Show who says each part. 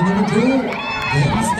Speaker 1: you gonna do?